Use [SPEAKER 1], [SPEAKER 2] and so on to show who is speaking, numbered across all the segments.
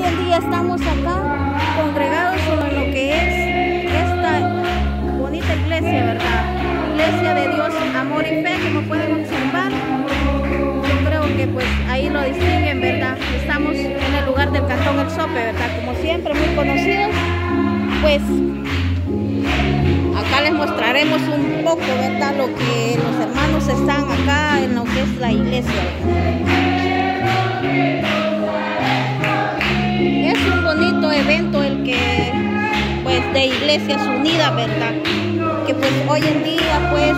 [SPEAKER 1] hoy en día estamos acá congregados en lo que es esta bonita iglesia, ¿verdad? Iglesia de Dios, amor y fe, como pueden observar. Yo creo que pues ahí lo distinguen, ¿verdad? Estamos en el lugar del cantón El Sope, ¿verdad? Como siempre, muy conocidos. Pues acá les mostraremos un poco, ¿verdad? Lo que los hermanos están acá en lo que es la iglesia. Es un bonito evento el que, pues, de Iglesias Unidas, ¿verdad? Que pues hoy en día, pues,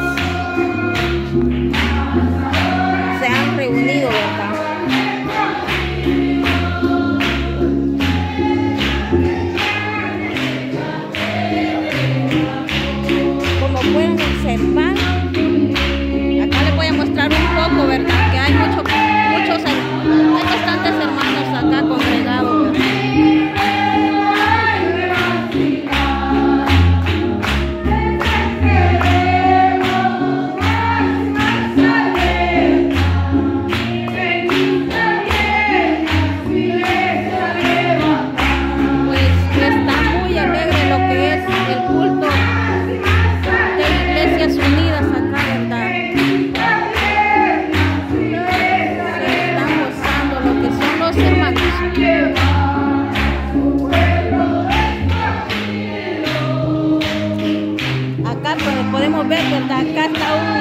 [SPEAKER 1] podemos ver,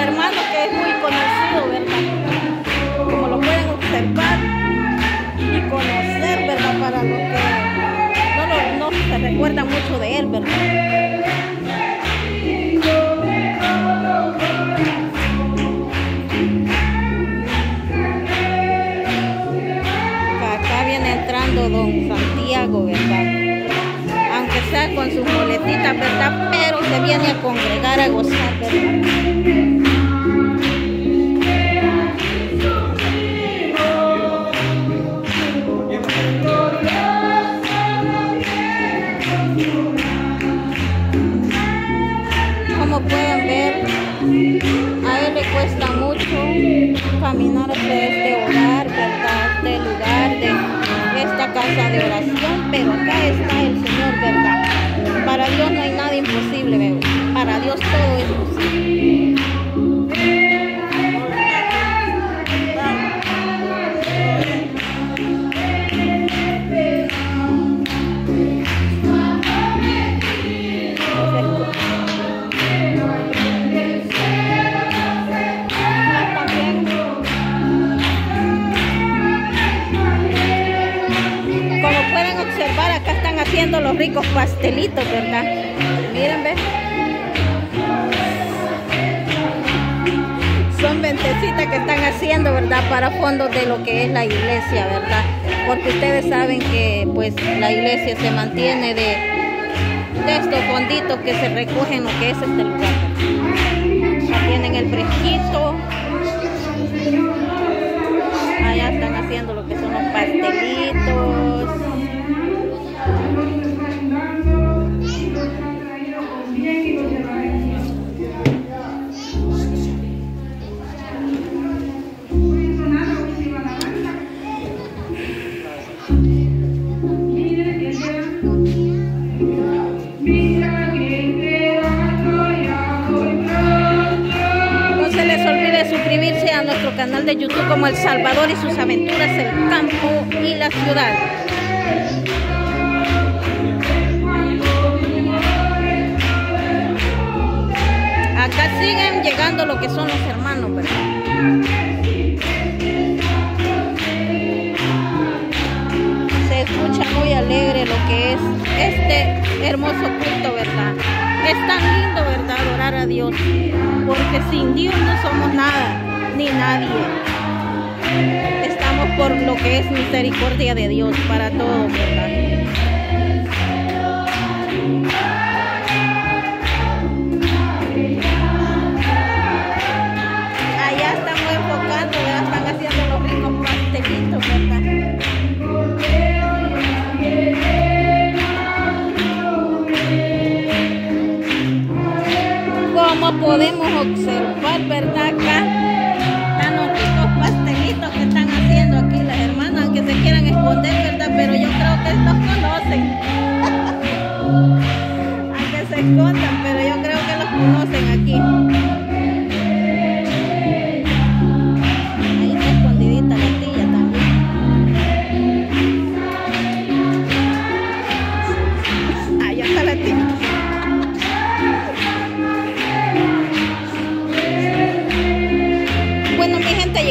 [SPEAKER 1] Sea con sus boletitas, ¿verdad? Pero se viene a congregar, a gozar, ¿verdad? Como pueden ver, a él le cuesta mucho caminar hacia este casa de oración, pero acá está el Señor, ¿verdad? Para Dios no hay nada imposible, ¿verdad? Para Dios todo es posible. Haciendo los ricos pastelitos, ¿verdad? Miren. Son ventecitas que están haciendo, ¿verdad? Para fondos de lo que es la iglesia, ¿verdad? Porque ustedes saben que, pues, la iglesia se mantiene de, de estos fonditos que se recogen en lo que es este lugar. Canal de YouTube como El Salvador y sus aventuras, el campo y la ciudad. Acá siguen llegando lo que son los hermanos, ¿verdad? Se escucha muy alegre lo que es este hermoso culto, ¿verdad? Es tan lindo, ¿verdad? Adorar a Dios, porque sin Dios no somos nada, ni nadie. Estamos por lo que es misericordia de Dios para todos, ¿verdad? Allá estamos enfocando, ya están haciendo los ricos pastelitos, ¿verdad? Podemos observar, ¿verdad? Acá quieran esconder, ¿verdad? Pero yo creo que nos conocen. Aunque se escondan, pero yo creo que los conocen aquí.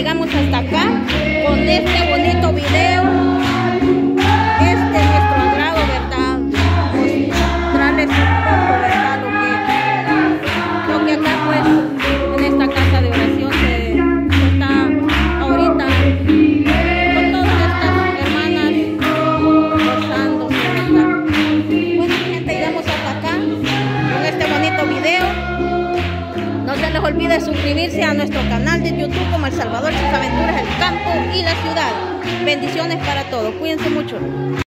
[SPEAKER 1] llegamos hasta acá con este olvide suscribirse a nuestro canal de YouTube como El Salvador, sus aventuras, el campo y la ciudad. Bendiciones para todos. Cuídense mucho.